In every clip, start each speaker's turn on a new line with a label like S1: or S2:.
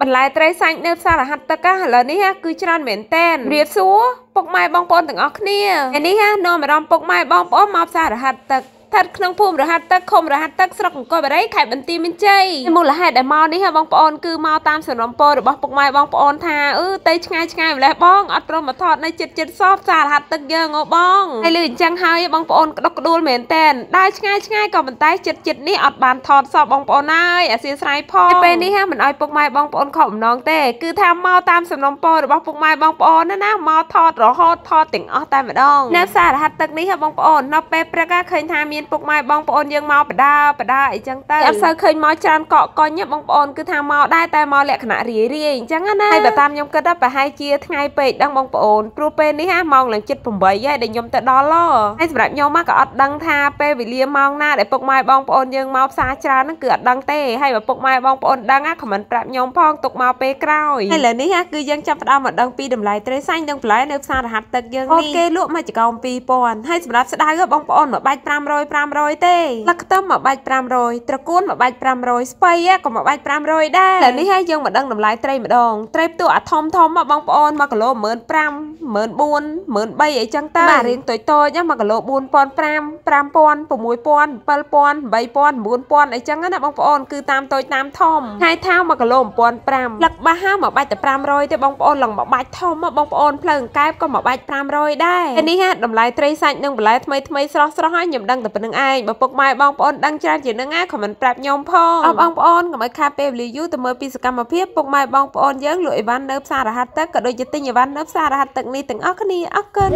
S1: បន្លែត្រីសាច់នៅផ្សាររហ័សទឹកឥឡូវនេះគឺច្រើនមែនតែនរៀបសួរពុកម៉ែបងប្អូនទាំងអស់គ្នាថ្ងៃនេះនាំអារម្មណ៍ពុកម៉ែបងប្អូនមកផ្សាររហ័សទឹក ស្ថិតក្នុងភូមិរហ័សទឹកឃុំរហ័សទឹកស្រុកអង្គរបូរីខេត្តបន្ទាយមានជ័យមូលហេតុដែលមកនេះបងប្អូនគឺមកតាមសំណពររបស់ពុកម៉ែបងប្អូនថាអឺទៅឆ្ងាយឆ្ងាយម្លេះបងអត់ព្រមមកថតនៅចិត្តចិត្តសពសាររហ័សទឹកយើងអូបងហើយលឺអញ្ចឹងហើយបងប្អូនក្តុកក្តួលមែនតែនដើរឆ្ងាយឆ្ងាយក៏ប៉ុន្តែចិត្តចិត្តនេះអត់បានថតសពបងប្អូនហើយអធិស្ឋានផងពេលនេះមិនអោយពុកម៉ែបងប្អូនខកបំណងទេគឺថាមកតាមសំណពររបស់ពុកម៉ែបងប្អូនណាណាមកថតរហូតថតទាំងអស់តែម្ដងនៅផ្សាររហ័សទឹកនេះបងប្អូននៅពេលព្រឹកឃើញថាមានពុកម៉ែបងប្អូនយើងមកបដាបដាអីចឹងទៅអត់សូវឃើញមកច្រើនកកកញបងប្អូនគឺថាមកដែរតែមកលក្ខណៈរាយរាយអញ្ចឹងណាហើយបើតាមខ្ញុំគិតទៅប្រហែលជាថ្ងៃពេកដឹងបងប្អូនព្រោះពេលនេះហ่าម៉ោងឡើង7 8ហើយដែលខ្ញុំទៅដល់ហើយសម្រាប់ខ្ញុំក៏អត់ដឹងថាពេលវេលាម៉ោងណាដែលពុកម៉ែបងប្អូនយើងមកផ្សារច្រើនហ្នឹងគឺអត់ដឹងទេហើយបើពុកម៉ែបងប្អូនដឹងខមមិនប្រាប់ខ្ញុំផងទុកមកពេលក្រោយហើយឥឡូវនេះគឺយើងចាប់ផ្ដើមមកដឹងពីតម្លៃត្រីសាញ់និងបន្លែនៅផ្សាររហ័សទឹកយើងនេះអូគេលក់មួយចកោម2000ហើយសម្រាប់ស្ដៅបងប្អូនមកបាច់500 500ទេលឹកខ្ទឹមមកបាច់500ត្រកួនមកបាច់500ស្ពៃក៏មកបាច់500ដែរឥឡូវនេះហើយយើងមកដឹងតម្លៃត្រីម្ដងត្រីផ្ទក់អាធំធំមកបងប្អូន1គីឡូ15000 14000 13000អីចឹងទៅបាទរៀងតូចតូច1គីឡូ4500 5000 6000 7000 8000 9000អីចឹងណាបងប្អូនគឺតាមតូចតាមធំហើយថា1គីឡូ1500លឹកបាសមកបាច់តែ500ទេបងប្អូនឡើងមកបាច់ធំមកបងប្អូនផ្លូវអង្កែបក៏មកបាច់500ដែរហើយនេះតម្លៃត្រីសាច់និងបន្លែថ្មីថ្មីស្រស់ស្រស់ហើយខ្ញុំដឹងតែប៉ុណ្្នឹងឯងបើពុកម៉ែបងប្អូនដឹងច្រើនជាងនឹងណាខមមិនប្រាប់ខ្ញុំផងអរបងប្អូនកុំឲ្យខាតពេលវេលាយូរទៅមើលពីសកម្មភាពពុកម៉ែបងប្អូនយើងលក់អីវ៉ាន់នៅផ្សាររហ័សទឹកក៏ដូចជាទិញអីវ៉ាន់នៅផ្សាររហ័សទឹកនេះទាំងអស់គ្នាអរគុណ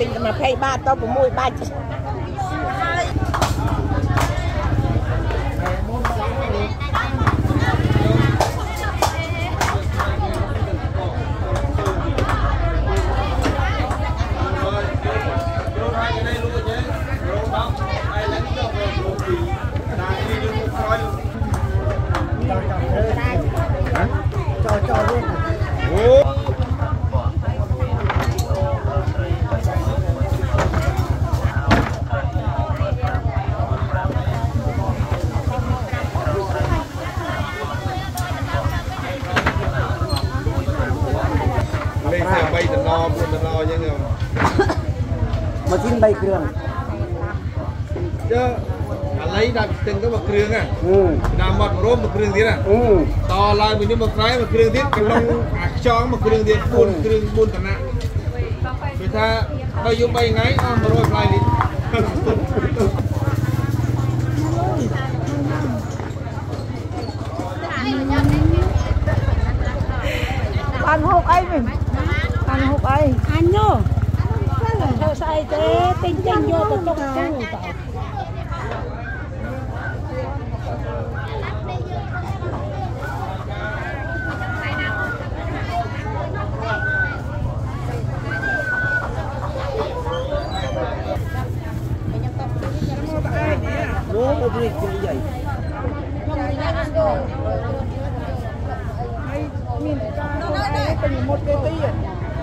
S2: ទិញ20បាតទៅ6បាច់ ម៉ាស៊ីន3គ្រឿង
S3: យើអាឡៃដាក់ស្ទឹងទៅមួយគ្រឿងណាដាក់មករោមមួយគ្រឿងទៀតណាតឡើងពីនេះមកក្រែមួយគ្រឿងទៀតកន្លងអាខ្យងមួយគ្រឿងទៀត4គ្រឿង4តំណាក់គឺថាដល់យប់3ថ្ងៃអស់100ផ្លែលីត្រ
S2: បានហូបអីវិញ បានហូបអីអញនោះធ្វើស្អីទេទិញទិញយកទៅទុកទូទៅនោះមកព្រីគីយាយមានការពេញមុតគេទីដល់ដល់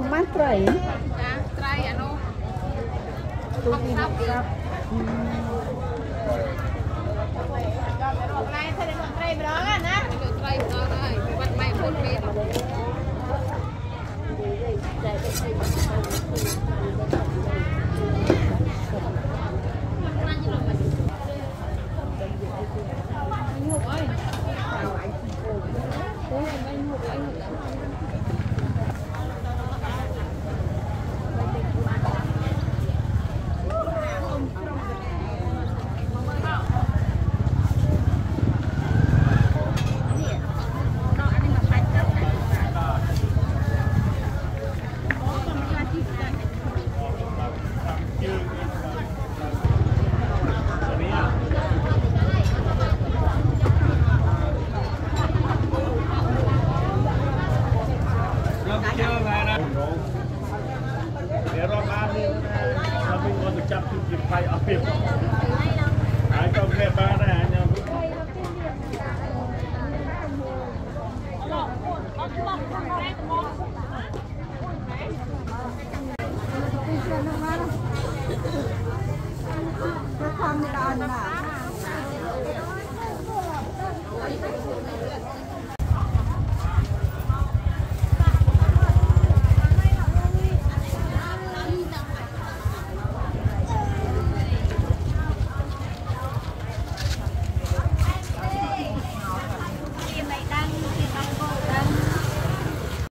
S2: អើយនិយាយដល់ទៅចាំដល់ពេលទៅចាំឲ្យទៅបាក់ដែរអូនគេមិននៅនេះទេគេរកស៊ីផ្សារគេគេបានប្រពន្ធប្តីគេទៅបាក់គេទៅផ្សារគេយើងទៅវាដល់មុនយ៉ាងក្រចាលោម៉ាស់ វារ
S1: ត់បាននេះ
S2: ថាពីគាត់ទៅ
S1: ចាប់ទីផៃអស់ពីហើយក៏វាបានដែរអញខ្ញុំមកដល់
S4: ណា